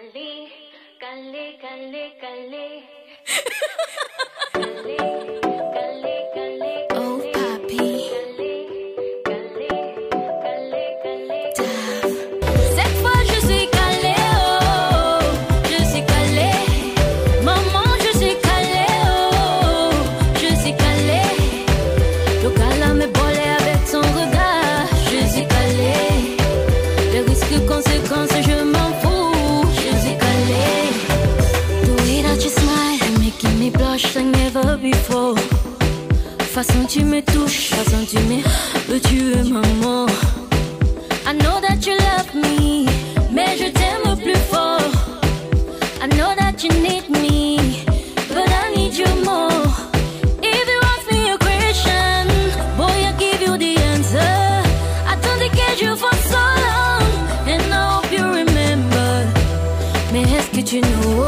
Calé, calé, calé, calé. Like never before. Façon tu me touches, façon tu me veux tuer maman. I know that you love me, mais je t'aime plus fort. I know that you need me, but I need you more. If you ask me a question, boy, I give you the answer. I don't think you for so long, and I you remember. Mais est-ce que tu know?